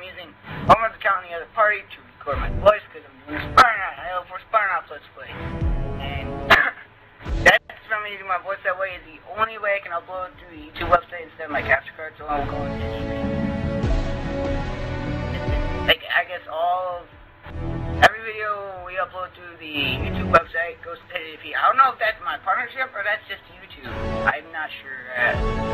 I'm using Homer's account on the other party to record my voice because I'm doing Spartan Halo 4 Spartan Let's Play. And that's from using my voice that way is the only way I can upload to the YouTube website instead of my capture card, so I'll go into Like, I guess all of every video we upload to the YouTube website goes to 1080p. I don't know if that's my partnership or that's just YouTube. I'm not sure. Uh,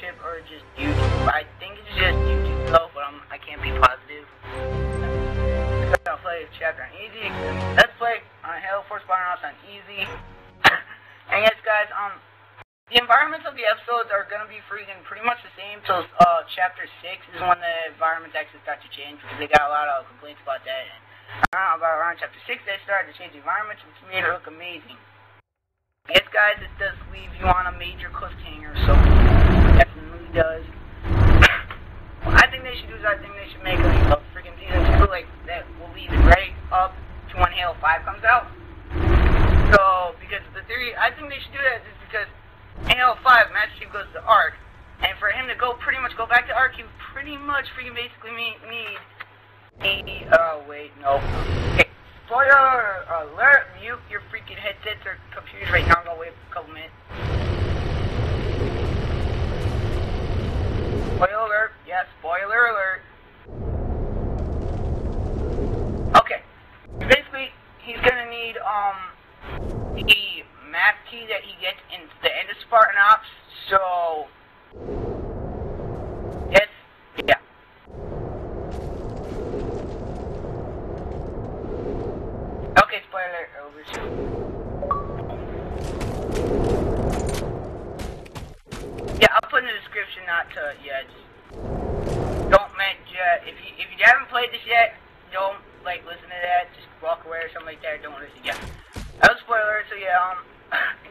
that's or just YouTube. I think it's just YouTube though, but I'm, I can't be positive. I'll play chapter on easy. Let's play on Halo 4 Spartan Ops on easy. and yes, guys, um, the environments of the episodes are going to be freaking pretty much the same till uh, chapter 6 is when the environments actually start to change because they got a lot of complaints about that. And I about around chapter 6 they started to change the environments, which made it look amazing. Yes, guys, it does leave you on a major definitely does. I think they should do is I think they should make like, a freaking season 2 like that will lead right up to when Halo 5 comes out. So, because the theory, I think they should do that is because Halo 5, Master Chief goes to Ark, and for him to go pretty much go back to Ark, he pretty much freaking basically need, oh wait, no. Okay, spoiler alert, mute your freaking headsets or computers right now, I'm gonna wait a couple minutes. Spoiler alert, yes, spoiler alert. Okay, basically, he's gonna need, um, the map key that he gets in the end of Spartan Ops, so... Yes, yeah. Okay, spoiler over. Yeah, I'll put in the description not to, yeah, just... Don't mention, uh, if you, if you haven't played this yet, don't, like, listen to that, just walk like that, don't listen. That was spoiler, so yeah, um...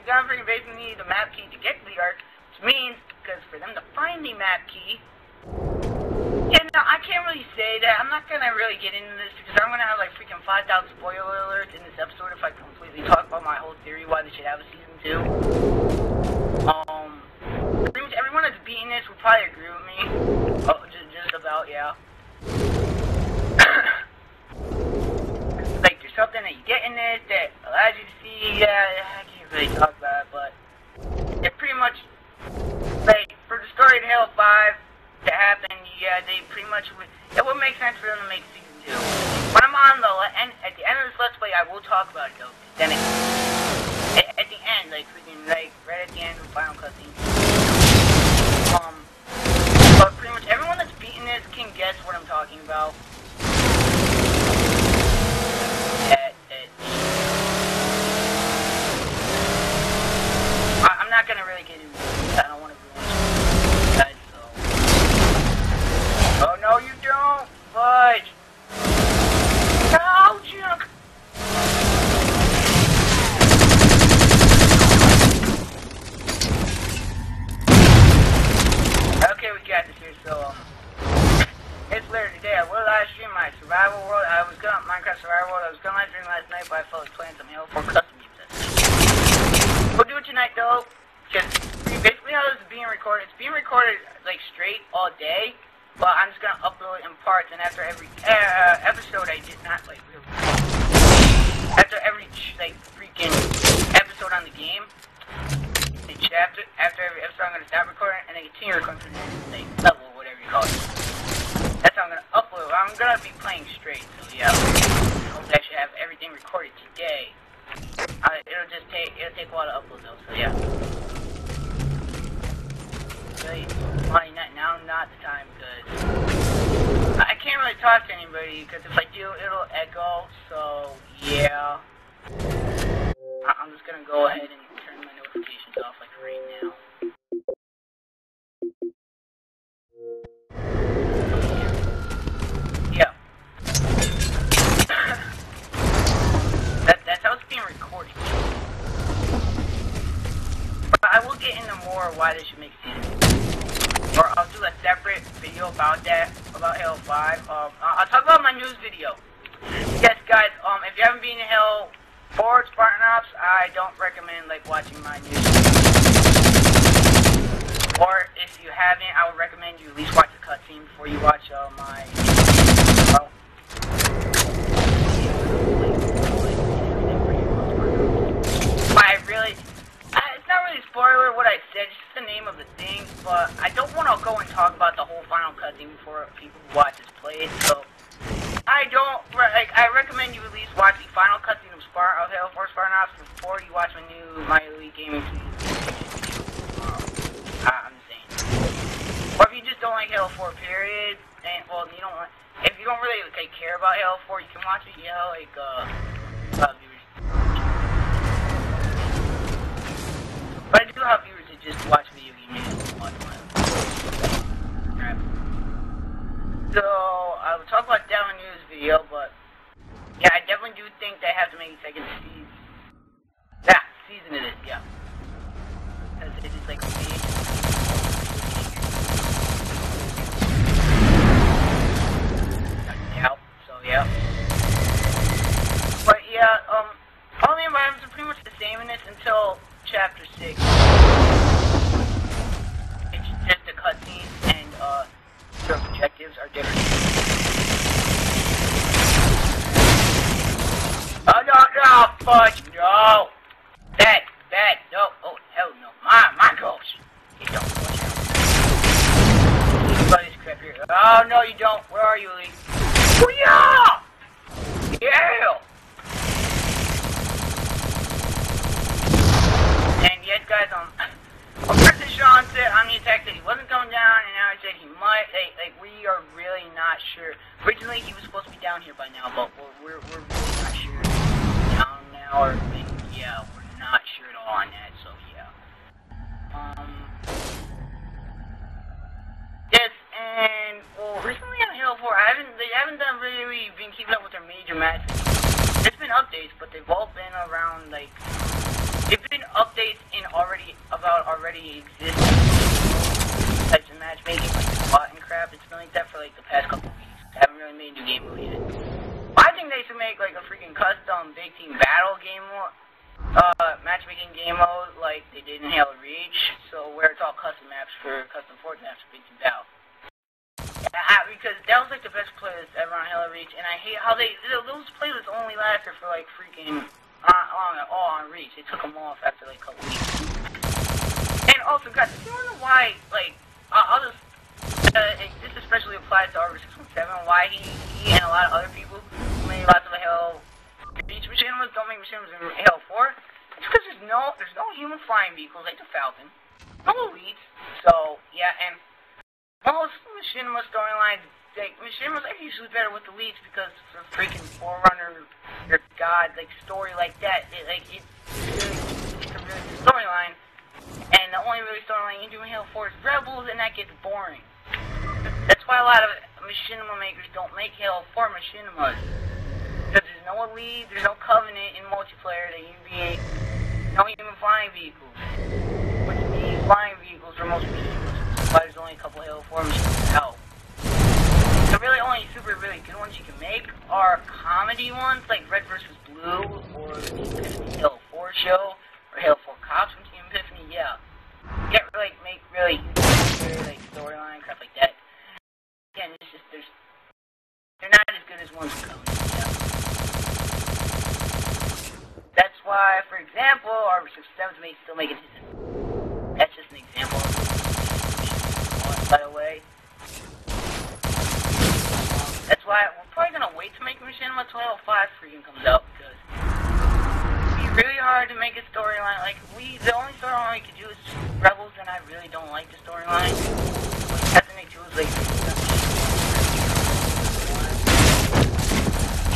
Gonna basically need the map key to get to the Ark, which means, because for them to find the map key, yeah, no, I can't really say that. I'm not gonna really get into this because I'm gonna have like freaking 5,000 spoiler alerts in this episode if I completely talk about my whole theory why they should have a season 2. Um, pretty much everyone that's beaten this would probably agree with me. Oh, just, just about, yeah. Something that you get in this that allows you to see, yeah, I can't really talk about it, but it pretty much, like, for the story of Halo 5 to happen, yeah, they pretty much would, it would make sense for them to make Season 2. When I'm on the end, at the end of this Let's Play, I will talk about it, though. Then it, at, at the end, like, freaking, like, right at the end of final cutscene. Um, but pretty much everyone that's beaten this can guess what I'm talking about. Not gonna really upload parts. And after every uh, episode, I did not like really. After every like freaking episode on the game, the chapter after every episode, I'm gonna stop recording and then continue recording yeah, I'm just gonna go ahead and turn my notifications off like right now. Yeah. that, that's how it's being recorded. But I will get into more why they should make season or I'll do a separate video about that, about Halo 5. Um, I'll talk about my news video. Guys, um, if you haven't been to Halo 4 Spartan Ops, I don't recommend, like, watching my news Or if you haven't, I would recommend you at least watch the cutscene before you watch uh, my. I really, it's not really spoiler what I said. Just the name of the thing. But I don't want to go and talk about the whole final cutscene before people watch this play. So I don't like. I recommend you at least watch the final cutscene of Spar of Hell 4 Spartan Ops before you watch my new My Elite Gaming um, I'm saying. Or if you just don't like Halo 4, period, and well, you don't. If you don't really like, care about Halo 4, you can watch it. You know, like uh, uh. But I do have viewers that just watch video games. Watch my. So I will talk about in news video, but yeah, I definitely do think they have to make a second season. Yeah, season it is, yeah. Because it is like a Yeah, so yeah. But yeah, um, all the environments are pretty much the same in this until chapter 6. It's just a cutscene and, uh, your objectives are different. Oh no, no, fudge, no! That, that, no, oh hell no, my, my ghost! You don't watch out. Buddy's crap here. Oh no, you don't. Where are you, Lee? Oh yeah! Yeah! And yet, guys, um, well, first Sean said on the attack that he wasn't coming down, and now he said he might. Like, like we are really not sure. Originally, he was supposed to be down here by now, but we're, we're, we're really not sure. Down now, or like, yeah, we're not sure at all on that. So yeah. Um. Yes, and well, recently on Halo 4, I haven't they haven't done really been keeping up with their major matches. There's been updates, but they've all been around like There've been updates in already about already existing types of matchmaking, like SWAT and crap. It's been like that for like the past couple of weeks. I haven't really made a new game mode yet. I think they should make like a freaking custom big team battle game mode, uh, matchmaking game mode like they did in Halo Reach. So where it's all custom maps for custom Forge maps for big team battle. Yeah, because that was like the best playlist ever on Halo Reach, and I hate how they those playlists only lasted for like freaking uh, on all on Reach. They took them off after like a couple weeks. And also, guys, if you wonder why, like, uh, I'll just, uh, this especially applies to Arbor 617, why he, he and a lot of other people made lots of Halo Reach machinimas don't make machinimas in Halo 4. It's because there's no, there's no human flying vehicles like the Falcon. No elites. So, yeah, and most machinima storylines like Machinima's are usually better with the leads because for freaking Forerunner, your god, like story like that, it, like it, it's a really storyline. And the only really storyline you do in Halo 4 is Rebels, and that gets boring. That's why a lot of machinima makers don't make Halo 4 machinimas. Because there's no elite, there's no covenant in multiplayer that you be no even flying vehicles. Which means flying vehicles are most machinimas. That's why there's only a couple Halo 4 machinimas out. The really only super really good ones you can make are comedy ones like Red vs. Blue or the Halo 4 show or Halo 4 Cops from Team Epiphany. Yeah, get really make really like storyline crap like that. Again, it's just there's as ones That's why, for example, our 67s may still make it. That's just an example. By the way. That's why we're probably gonna wait to make Machine Machinima 1205 freaking comes out because it'd be really hard to make a storyline. Like we, the only storyline we could do is Rebels, and I really don't like the storyline. Destiny 2 is like.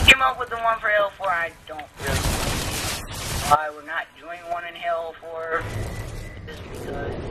Came up with the one for Halo 4. I don't really. Why we're not doing one in Halo 4 is because.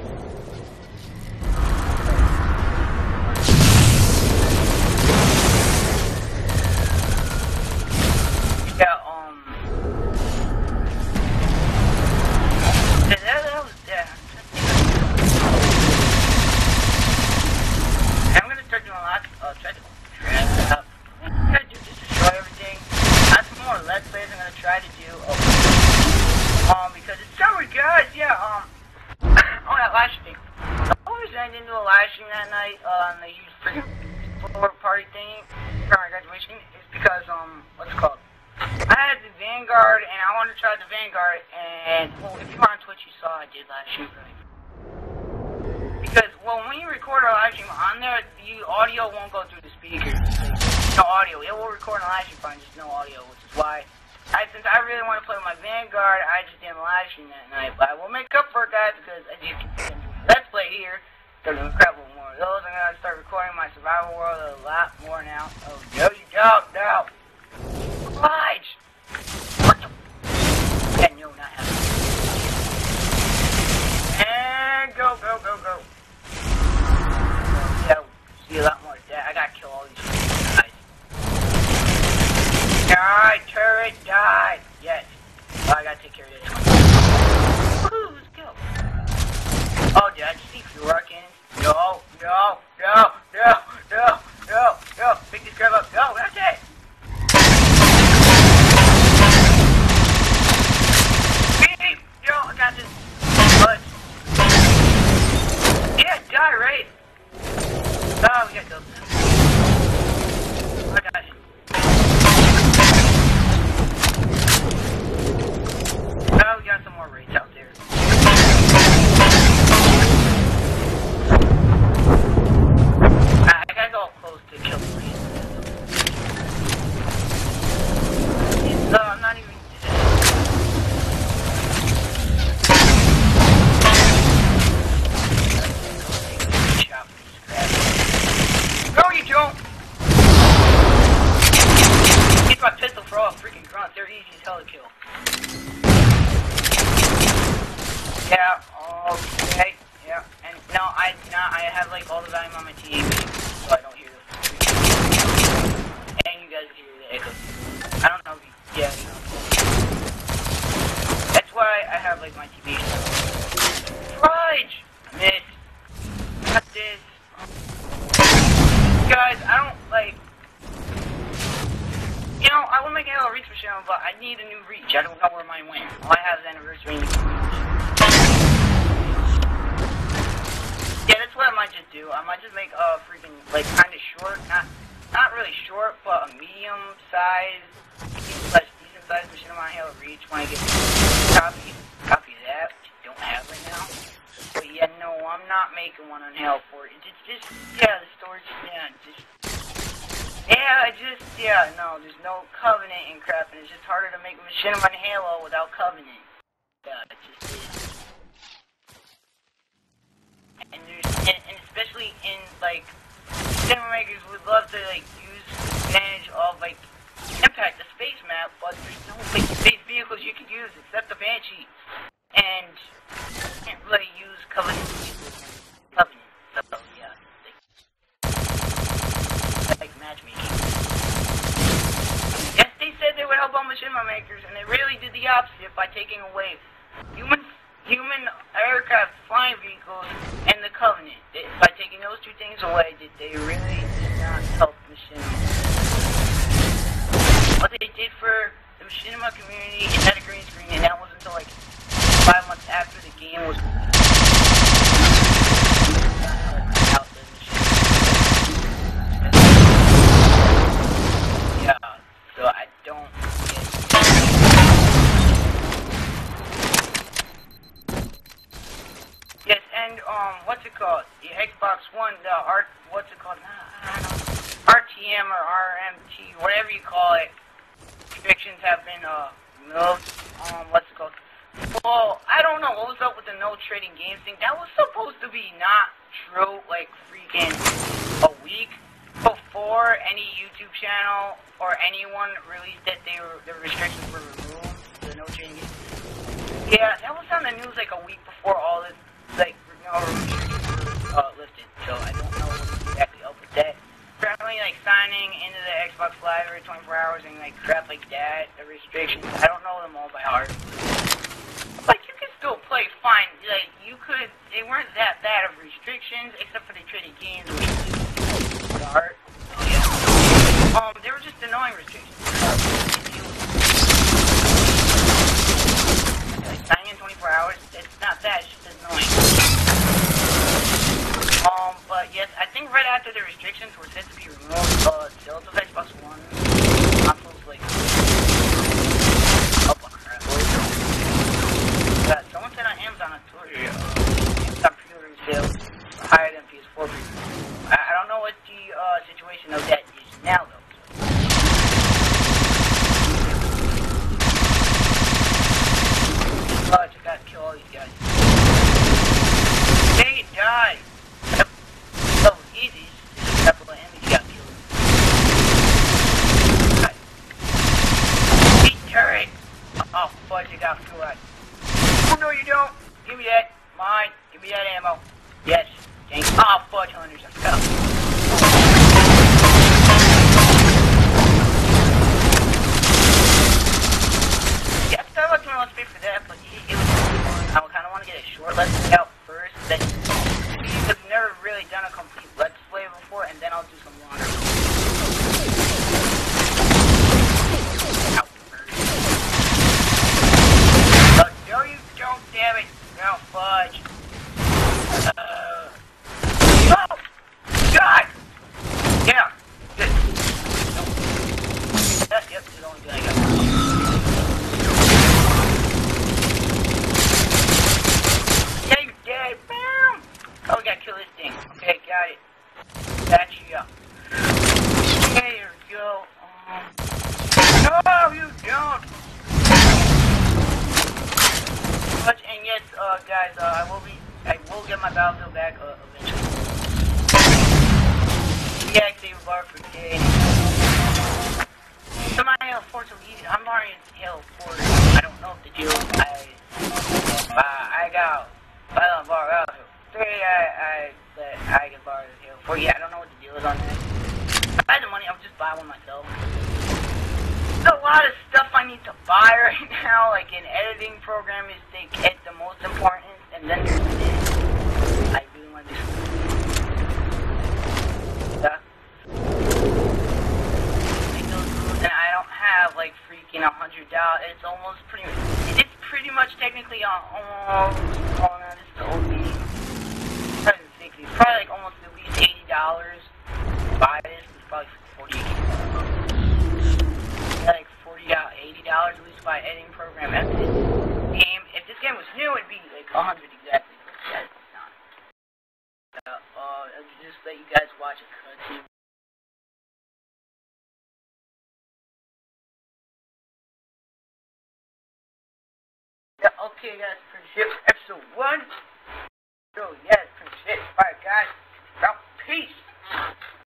My graduation is because um what's it called? I had the Vanguard and I wanted to try the Vanguard and well if you were on Twitch you saw I did last stream right. Because well when you record a live stream on there the audio won't go through the speakers. No audio. It will record on live stream fine, just no audio, which is why I, since I really want to play my Vanguard, I just didn't live stream that night. But I will make up for it, guys, because can see, Let's Play here, of those. I'm going to start recording my survival world a lot more now. Oh, no, you don't, no. Reach channel, but I need a new reach. I don't know where mine went. All I have is anniversary. Yeah, that's what I might just do. I might just make a freaking, like, kind of short, not not really short, but a medium size, slash decent size machine on Halo Reach when I get copy, copy that, which I don't have right now. But yeah, no, I'm not making one on Halo 4. It's just, yeah, the storage, yeah, just yeah, I just, yeah, no, there's no Covenant in crap, and it's just harder to make a machinima on Halo without Covenant. Yeah, it just is. And there's, and, and especially in, like, cinema makers would love to, like, use advantage of, like, Impact, the space map, but there's no, like, space vehicles you can use except the Banshee. And you can't really use Covenant vehicles in Covenant, so, yeah like matchmaking. Yes, they said they would help on machinima makers, and they really did the opposite by taking away human human aircraft flying vehicles and the Covenant. They, by taking those two things away, did they really did not help machinima. What they did for the machinima community is had a green screen, and that was until like five months after the game was. Called? The Xbox One, the art, what's it called? Nah. RTM or RMT, whatever you call it. Restrictions have been uh removed. Um, what's it called? Well, I don't know what was up with the no trading games thing. That was supposed to be not true, like freaking a week before any YouTube channel or anyone released that they were the restrictions were removed, the no trading games. Yeah, that was on the news like a week before all this, like, no. So I don't know exactly up with that. Apparently, like signing into the Xbox Live every 24 hours and like crap like that, the restrictions. I don't know them all by heart. Like you can still play fine. Like you could, they weren't that bad of restrictions, except for the traded games, which Hired him for his I don't know what the uh, situation of that. gun. If I had the money, I would just buy one myself. There's a lot of stuff I need to buy right now, like an editing program is the, the most important, and then there's this. I really want this. And I don't have like freaking a hundred dollars. It's almost pretty. It's pretty much technically uh, almost. Oh no, this is the old game.